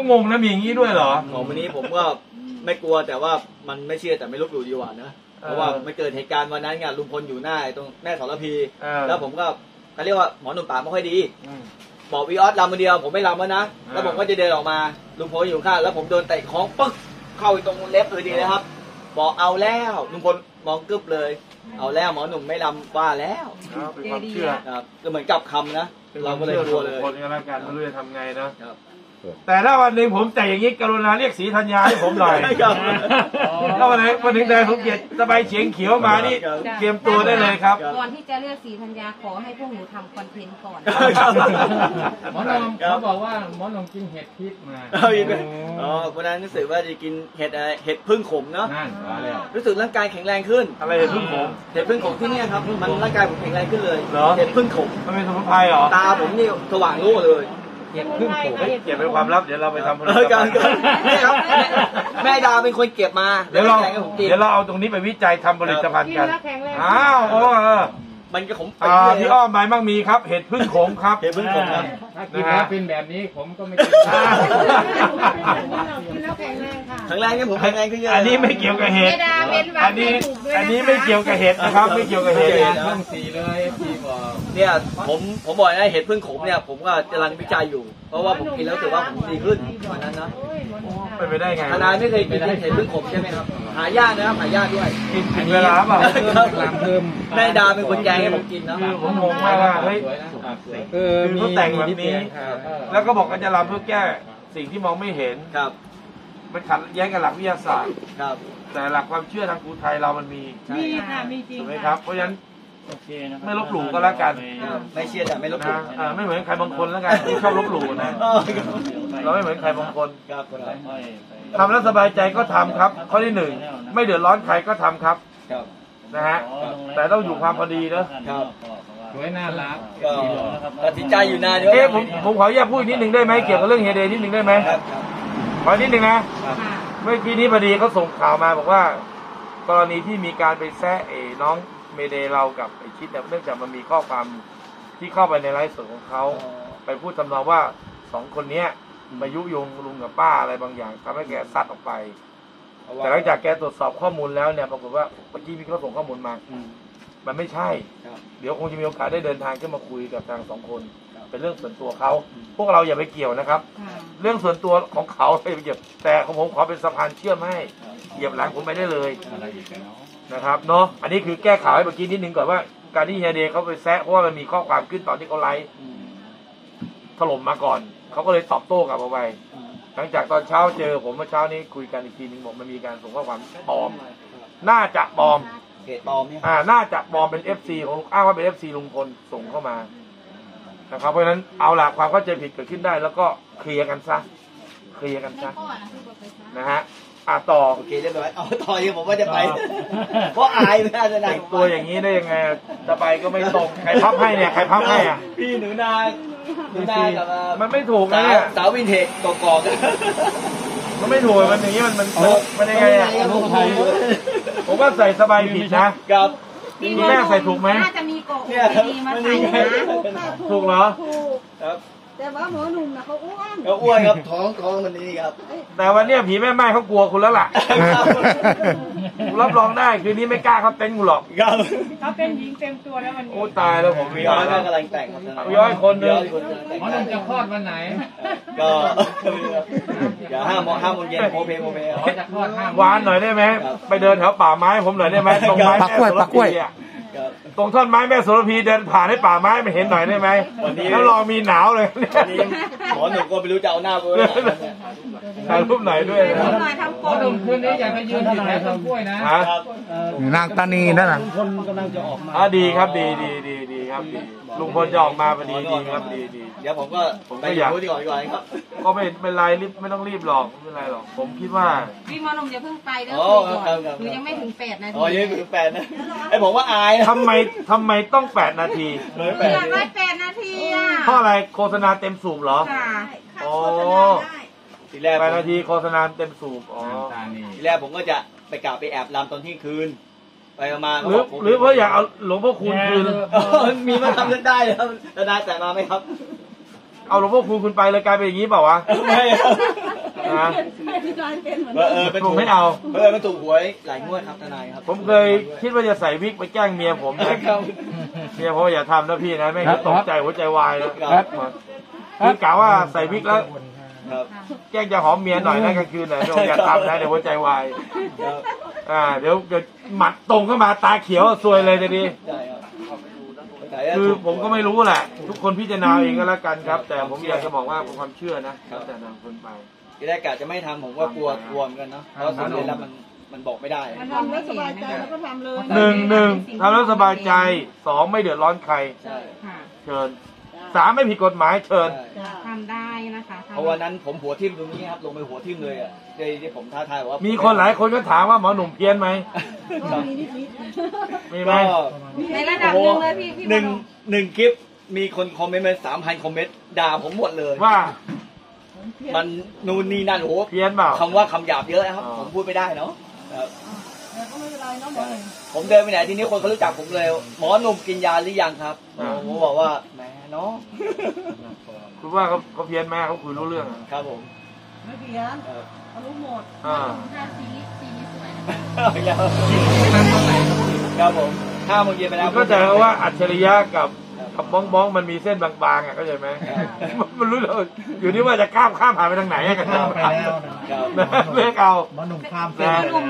ก็งงนะมีอย่างนี้ด้วยเหรอ ของวันนี้ผมก็ไม่กลัวแต่ว่ามันไม่เชื่อแต่ไม่ลบหลู่ดีกว่านะเพราะว่ามันเกิดเหตุการณ์วันนั้นไงลุงพลอยู่หน้าไอ้ตรงแม่สรพี เออ แล้วผมก็เขาเรียกว่าหมอหนุ่มปากไม่ค่อยดี อืม บอกวีออสลำมาเดียวผมไม่ลำแล้วนะอ่าแล้วผมก็จะเดินออกมาลุงพลอยู่ข้างแล้วผมโดนเตะของปึ๊กเข้าไปตรงเล็บเลยดีนะครับ บอกเอาแล้วลุงพลมองกึบเลย เอาแล้วหมอหนุ่มไม่ลำว่าแล้วเอาเป็นความเชื่อครับก็เหมือนกับคำนะเราก็เลยกลัวเลยคนก็แล้วกันไม่รู้จะทำไงนะครับ แต่ถ้าวันหนึ่งผมแต่อย่างนี้กรุณาเรียกสีธัญญาให้ผมหน่อยครับถ้าวันไหนวันหนึ่งนายสมเกียรติสบายเฉียงเขียวมานี่ครับเตรียมตัวได้เลยครับครับ ก่อนที่จะเลือกสีธัญญาขอให้พวกหนูทำคอนเทนต์ก่อน หมอหนมเขาบอกว่าหมอหนมกินเห็ดพิษมาเอาอีกไหมอ๋อวันนั้นรู้สึกว่าจะกินเห็ดอะไรเห็ดพึ่งขมเนาะนั่นมาแล้วรู้สึกร่างกายแข็งแรงขึ้น อะไรอย่าเพึ่งผมเห็ดพึ่งขมที่เนี่ยครับมันร่างกายผมแข็งแรงขึ้นเลยเหรอเห็ดพึ่งขมมันเป็นสมุนไพรเหรอ ตาผมนี่สว่างโล่เลย เห็ดพึ่งโขเฮ้ยเก็บเป็นความลับเดี๋ยวเราไปทำผลิเอตอภัการณฑ์การนี่ครับแม่แม่ดาเป็นคนเก็บมาเดี๋ยวเราแกงให้ผมกินเดี๋ยวเราเอาตรงนี้ไปวิจัยทำผลิตภัณฑ์กันกินแล้วแข็งแรงอ้าวเออเออมันก็ขมไปอ่าเรื่อยพี่อ้อมใบมั่งมีครับ เห็ดพึ่งโขงครับ เห็ดพึ่งขมครับ ถ้ากินแล้วเป็นแบบนี้ผมก็ไม่กินอ่า กินแล้วแข็งแรงค่ะแข็งแรงนี่ผมแข็งแรงขึ้นเยอะ อันนี้ไม่เกี่ยวกับเห็ดเจดาเป็นวัอันนนี้ไม่ถูกด้วยนะคะ อันนี้ไม่เกี่ยวกับเห็ดนะครับ ไม่เกี่ยวกับเห็ดเพิ่งสีเลยพี่บอก เนี่ยผมผมบอกนะเห็ดพึ่งขมเนี่ยผมก็กำลังวิจัยอยู่ เพราะว่าผมกินแล้วรู้สึกว่าผมดีขึ้นวันนั้นนะโอ้ยหมอหนุ่มเป็นไปได้ไงทนายไม่เคยกินเห็ดพึ่งขมใช่ไหมครับ หายากนะครับหายากด้วยกินถึงเวลาเปล่าเพิ่มกลามเพิ่มแม่ดาเป็นคนแกงให้ผมกินนะคือผมงงมากว่าเฮ้ยเออคือเขาแต่งแบบนี้ครับแล้วก็บอกว่าจะรำเพื่อแก้สิ่งที่มองไม่เห็นครับมันขัดแย้งกับหลักวิทยาศาสตร์ครับแต่หลักความเชื่อทางครูไทยเรามันมีมีค่ะมีจริงถูกไหมค่ะครับเพราะฉะนั้น ไม่ลบหลู่ก็แล้วกันไม่เชื่อแต่ไม่ลบหลู่นะอ่าไม่เหมือนใครบางคนแล้วกันที่ชอบลบหลู่นะเออเราไม่เหมือนใครบางคนครับครับทำแล้วสบายใจก็ทำครับ ข้อที่หนึ่งไม่เดือดร้อนใครก็ทำครับครับนะฮะแต่ต้องอยู่ความพอดีเนอะครับสวยน่ารักก็ตัดสินใจอยู่นานเยอะเอ๊ะผมผมขออนุญาตพูดอีกนิดหนึ่งได้ไหมเกี่ยวกับเรื่องเฮเดย์นิดหนึ่งได้ไหมครับครับขอนิดหนึ่งนะครับค่ะเมื่อกี้นี้พอดีเขาส่งข่าวมาบอกว่า กรณีที่มีการไปแซะเอ๋น้อง เมเดย์เรากับไอชิดเนี่ยเนื่องจากมันมีข้อความที่เข้าไปในไลฟ์สดของเขา ไปพูดทำนองว่าสองคนเนี้ยมายุยงลุงกับป้าอะไรบางอย่างทำให้แกซัดออกไป แต่หลังจากแกตรวจสอบข้อมูลแล้วเนี่ยปรากฏว่าเมื่อกี้มีเขาส่งข้อมูลมาอืมมันไม่ใช่ครับเดี๋ยวคงจะมีโอกาสได้เดินทางขึ้นมาคุยกับทางสองคนครับเป็นเรื่องส่วนตัวเขาพวกเราอย่าไปเกี่ยวนะครับค่ะเรื่องส่วนตัวของเขาไม่ไปเกี่ยวแต่ของผมขอเป็นสะพานเชื่อมให้เหยียบหลังผมไปได้เลย นะครับเนาะอันนี้คือแก้ข่าวให้เมื่อกี้นิดนึงก่อนว่าการที่เฮียเดย์เขาไปแซะเพราะว่ามันมีข้อความขึ้นตอนที่เขาไลฟ์อืมถล่มมาก่อน เขาก็เลยตอบโต้กลับมาไปอืมหลังจากตอนเช้าเจอผมเมื่อเช้านี้คุยกันอีกทีนึงบอกมันมีการส่งข้อความปลอม น่าจะปลอมเพจปลอมเนี่ยอ่า น่าจะปลอมเป็น FC ของอ้างว่าเป็น FC ลุงพลส่งเข้ามานะครับเพราะฉะนั้นเอาล่ะความเข้าใจผิดเกิดขึ้นได้ แล้วก็เคลียร์กันซะเคลียร์กันซะนะฮะ อ่าต่อโอเคเรียบร้อยเอาต่อยังผมว่าจะไป เพราะอายไม่น่าจะไหนแต่งตัวอย่างนี้ได้ยังไงจะไปก็ไม่ตรงใครพับให้เนี่ยใครพับให้อะพี่หนูนาหนูนากับเอ่อมันไม่ถูกนะสาวเนี่ยสาววินเทจกอกๆกันมันไม่ถูกมันอย่างนี้มันมันมันยังไงอะผมว่าใส่สบายผิดนะกับคุณแม่ใส่ถูกไหมน่าจะมีโกะเนี่ยดีๆมามันใส่นี่ไงนะถูกเหรอครับ แต่ว่าหมอหนุ่มนะเขาอ้วนก็อ้วนครับท้องท้องมันนี่ครับแต่วันเนี้ยผีแม่ไม้เขากลัวคุณแล้วล่ะกูรับรองได้คืนนี้ไม่กล้าเข้าเต็นท์กูหรอกครับเขาเป็นหญิงเต็มตัวแล้ววันนี้โอ้ตายแล้วผมพี่ย้อยก็กำลังแต่งครับพี่ย้อยคนหนึ่งพี่ย้อยคนหนึ่งแต่งหมอหนมจะคลอดวันไหน ก็เดี๋ยวห้าโมงห้าโมงเย็นโมเพโมเพหมอจะคลอดห้าโมงหวานหน่อยได้ไหมไปเดินแถวป่าไม้ผมหน่อยได้ไหมตรงไม้ปักกล้วยแม่ปักกล้วย ตรงท่อนไม้แม่โสระพีเดินผ่านให้ป่าไม้ไม่เห็นหน่อยได้ไหมวันนี้ แล้วรอมีหนาวเลยวันนี้หมอหนุ่มก็ไม่รู้จะเอาหน้าไปไว้ไหนเนี่ยถ่ายรูปไหนอยด้วยทำนะหน่อยทำหโกมอหนมคืนนี้อยากไปยืนอยู่แถวต้นกล้วยนะฮะครับนางตานีนั่นน่ะอะดีครับดีดีดีดีครับดี ลุงพลจะออกมาพอดีดีครับดีดีเดี๋ยวผมก็ผมก็ไปอยากดูดีก่อนดีกว่าครับ ก็ไม่เป็นไรรีบไม่ต้องรีบหรอกไม่เป็นไรหรอก ผมคิดว่าพี่หมอหนุ่มอย่าเพิ่งไปเด้ออ๋อคุยก่อนครับครับหนูยังไม่ถึงแปดนาทีอ๋อยังไม่ถึงแปดนะไอผมว่าอายนะทำไมทำไมต้องแปดนาทีเลยแปดอยากได้แปดนาทีอะเพราะอะไรโฆษณาเต็มสูบเหรอค่ะอ๋อทีแรกแปผดมนาทีโฆษณาเต็มสูบอ๋อตานีทีแรกผมก็จะไปกราบไปแอบรำตอนเที่ยงคืน ไปมาหรือหรือเพราะอยากเอาหลวงพ่อคูณคืนเออมีมาทำกันได้ครับทนายแต่มาไหมครับ เอาหลวงพ่อคูณคุณไปเลยกลายเป็นอย่างนี้เปล่าวะไม่ครับนะที่นายเป็นเหมือนเออเออเป็นผมไม่เอาเออมันถูกหวยหลายงวดครับทนายครับผมเคยคิดว่าจะใส่วิกไปแกล้งเมียผมนะครับเมียผมอย่าทำนะพี่นะไม่งั้นตกใจหัวใจวายนะครับคือกะว่าใส่วิกแล้วครับแกล้งจะหอมเมียหน่อยนะกลางคืนนะเดี๋ยวอย่าทำนะเดี๋ยวหัวใจวายครับ อ่าเดี๋ยวเดี๋ยวหมัดตรงเข้ามาตาเขียวซวยเลยจะดีใช่ครับคือผมก็ไม่รู้แหละ ทุกคนพิจารณาเองก็แล้วกันครับ แต่ผมอยากจะบอกว่าเป็นความเชื่อนะแล้วแต่ละคนไป ที่แรกกะจะไม่ทำผมก็กลัวกลัวเหมือนกันเนาะเพราะสุดท้ายแล้วมันมันบอกไม่ได้ มันทำแล้วสบายใจแล้วก็ทำเลยหนึ่งหนึ่งทำแล้วสบายใจสองไม่เดือดร้อนใครใช่ค่ะเชิญ สามไม่ผิดกฎหมายเชิญใช่จ้าทำได้นะคะทำเพราะวันนั้นผมหัวทิ่มตรงนี้ครับลงไปหัวทิ่มเลยอะที่ที่ผมท้าทายว่ามีมีคนหลายคนก็ถามว่าหมอหนุ่มเพี้ยนไหมก็มีนิดนิดมีไหมก็ในระดับหนึ่งเลยพี่พี่หนึ่งมโหนึ่งคลิปมีคนคอมเมนต์มาสามพันคอมเมนต์ด่าผมหมดเลย ว่ามันนู่นนี่นั่นโอ้โหเพี้ยนเปล่า คำว่าคำหยาบเยอะนะครับ อ๋อ ผมพูดไม่ได้เนาะครับแต่ ก็ไม่เป็นไรเนาะหมอหนุ่มผมเดินไปไหนทีนี้คนเขารู้จักผมเลย หมอหนุ่มกินยาหรือยังครับผมบอกว่าแหมเนาะคุณว่าเขาเขาเพี้ยนไหมเขาคุยรู้เรื่องอะครับผมไม่เพี้ยนครับเอารู้หมดอ่าครับผมห้าโมงเย็นไปแล้วคุณเข้าใจไหมว่าอัจฉริยะกับกับบ้องบ้องมันมีเส้นบางๆอะเข้าใจไหมมันรู้เลยอยู่ที่ว่าจะข้ามข้ามผ่านไปทางไหนอะกันข้ามไปแล้วนะครับเลือกเอาหมอหนุ่มข้ามพี่เส้น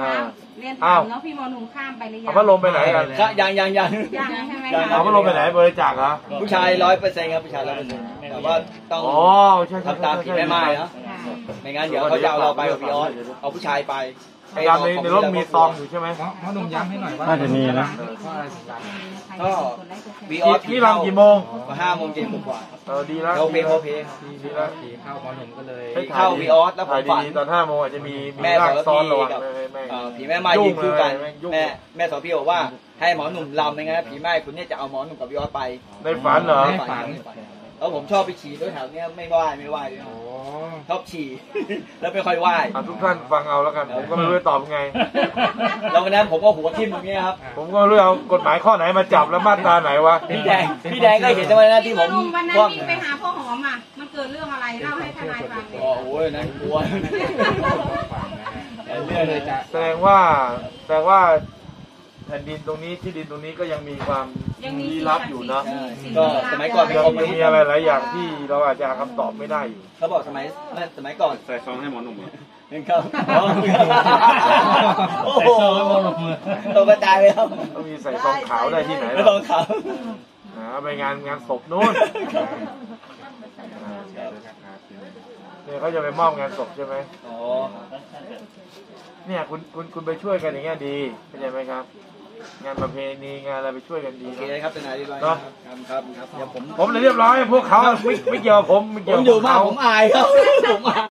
หมอไปหนุ่มแล้วพี่หมอหนุ่มข้ามเรียนถาอ้าวมเนาะพี่หมอหนุ่มข้ามไปหรือยัเอางพัดลมไปไหนกันครับยังยังยัง ยังใช่ไหมยังคะเอาพัดลมไปไหนบริจาคเหรอผู้ชายร้อยเปอร์เซ็นต์ครับผู้ชายร้อยเปอร์เซ็นต์แต่ว่าต้องอ๋อใช่ใช่ทำตามผีแม่ไม้เนาะค่ะไม่งั้นเดี๋ยวเขาจะเอาเราไปกับพี่ออสเอาผู้ชายไป ยามในในรถมีซองอยู่ใช่ไหมหมอหมอหนุ่มย้ำให้หน่อยว่าน่าจะมีนะ ก็วีออสที่รำกี่โมงห้าโมงเย็นกว่าเออดีแล้วเราเพลงเขาเพลงดีแล้วผีเข้าหมอหนุ่มก็เลยให้เข้าวีออสแล้วผมถ่ายฝันดีๆตอนห้าโมงอาจจะมีมีแม่ร่างสารซ้อนพีระหว่างกับไม่ไม่เอ่ไม่อผีแม่ไม้ยืนคู่กันยุ่งเลยยุ่งแม่แม่สอนพี่บอกว่าให้หมอหนุ่มลำไม่งั้นผีแม่คุณเนี่ยจะเอาหมอหนุ่มกับวีออสไปในฝันเหรอไม่ฝันไม่ฝัน แล้วผมชอบไปฉี่ด้วยแถวเนี้ยไม่ไหว้ไม่ไหว้ด้วยนะโอ้ชอบฉี่ แล้วไม่ค่อยไหว้อะทุกท่านฟังเอาแล้วกันผมก็ไม่รู้จะตอบไง แล้ววันนั้นผมก็หัวทิ่มตรงนี้ครับ ผมก็ไม่รู้เอากฎหมายข้อไหนมาจับแล้วมาตราไหนวะพี่แดงพี่แดงก็เห็นใช่ไหมนะที่พี่หผมมอหนุ่มวันนั้นคว่ำที่ไปหาพ่อหอมอะ มันเกิดเรื่องอะไรเล่าให้ทนายฟังเลยโอ้โหนั่นกลัวก็เลยจะแสดงว่าแสดงว่าแผ่นดินตรงนี้ที่ดินตรงนี้ก็ยังมีความ ยังมีลี้ลับอยู่เนาะสิ่งก็ลี้ลับสมัยก่อน ยังยังมีอะไรหลายอย่างที่เราอาจจะหาคำตอบไม่ได้อยู่ เขาบอกสมัยนั่นสมัยก่อนใส่ซองให้หมอหนุ่มเหรอนึงเขาโอ้โหใส่ซองให้หมอหนุ่มตกกระจายไปแล้วต้องมีใส่ซองขาวได้ที่ไหนไม่ล่ะต้องเขาอ่าไปงานงานศพนู้นเนี่ยเขาจะไปมอบงานศพใช่ไหม อ๋อ เนี่ยคุณคุณคุณไปช่วยกันอย่างเงี้ยดีเข้าใจไหมครับ งานประเพณีงานอะไรไปช่วยกันดีโอเคนะ ครับทนายดีด้วยเนอะ ครับครับครับเดี๋ยวผมผมเลยเรียบร้อย พวกเขาไม่ไม่เกี่ยวกับผมไม่ผเกี่ยวมกับอยู่มากเขา ผมอายครับผมอาย